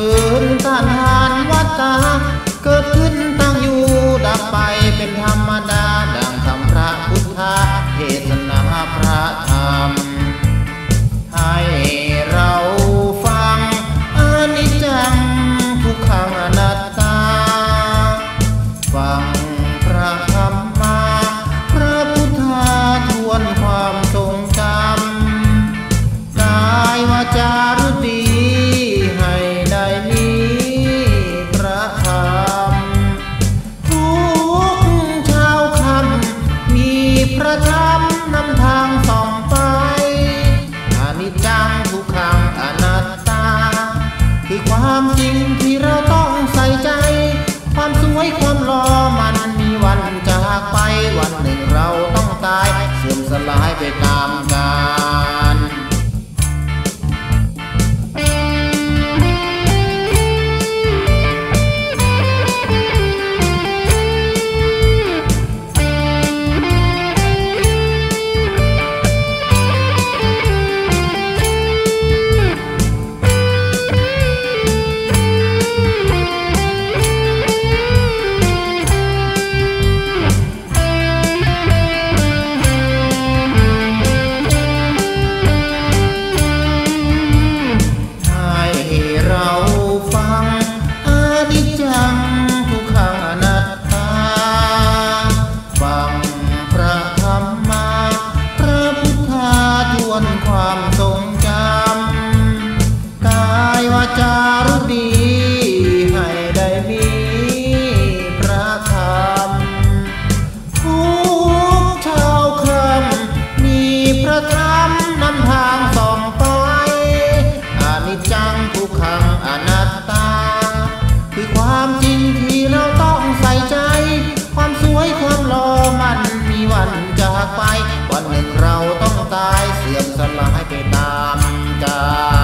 ฝืนตานทานวัฏาเกิดขึ้นตั้งอยู่ดับไปเป็นธรรมดา ดังคำพระพุทธเทศนาพระ ประธรรมนำทางส่องไปอานิจังทุกขังอนัตตา คือความจริงที่เราต้องใส่ใจ ความสวยความหล่อมันมีวันจากไปวันหนึ่งเราต้องตาย เสื่อมสลายไปตามกา จารุดีให้ได้มีพระธรรมทุกเช้าคำมีพระธรรมนำทางส่องไปอานิจจังทุกขังอนัตตา คือความจริงที่เราต้องใส่ใจ ความสวยความหล่อมันมีวันจากไป วันหนึ่งเราต้องตายเสื่อมสลายไปตามกาล